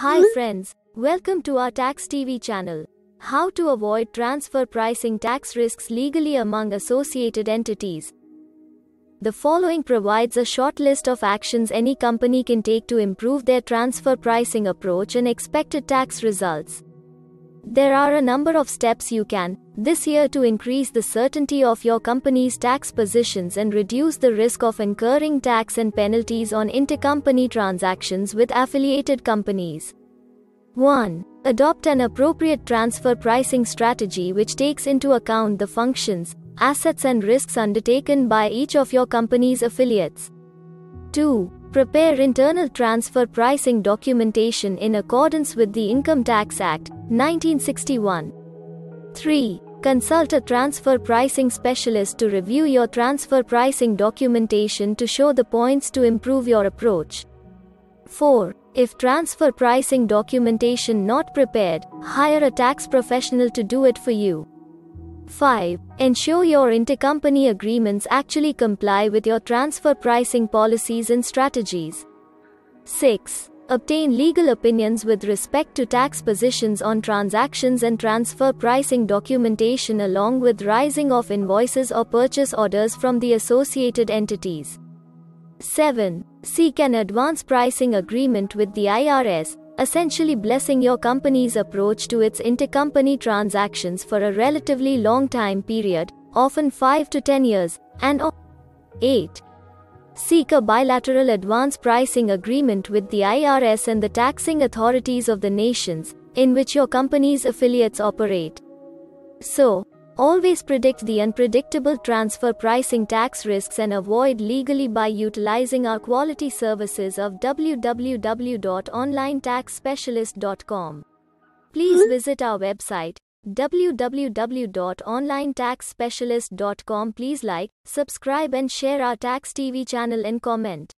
Hi friends, welcome to our Tax TV channel. How to avoid transfer pricing tax risks legally among associated entities. The following provides a short list of actions any company can take to improve their transfer pricing approach and expected tax results. There are a number of steps you can, this year to increase the certainty of your company's tax positions and reduce the risk of incurring tax and penalties on intercompany transactions with affiliated companies. 1. Adopt an appropriate transfer pricing strategy which takes into account the functions, assets, and risks undertaken by each of your company's affiliates. 2. Prepare internal transfer pricing documentation in accordance with the Income Tax Act, 1961. 3. Consult a transfer pricing specialist to review your transfer pricing documentation to show the points to improve your approach. 4. If transfer pricing documentation not prepared, hire a tax professional to do it for you. 5. Ensure your intercompany agreements actually comply with your transfer pricing policies and strategies. 6. Obtain legal opinions with respect to tax positions on transactions and transfer pricing documentation along with rising of invoices or purchase orders from the associated entities. 7. Seek an advance pricing agreement with the IRS, essentially blessing your company's approach to its intercompany transactions for a relatively long time period, often 5 to 10 years, and 8. Seek a bilateral advance pricing agreement with the IRS and the taxing authorities of the nations in which your company's affiliates operate. So, always predict the unpredictable transfer pricing tax risks and avoid legally by utilizing our quality services of www.onlinetaxspecialist.com. Please hmm? visit our website www.onlinetaxspecialist.com. Please like, subscribe, and share our Tax TV channel and comment.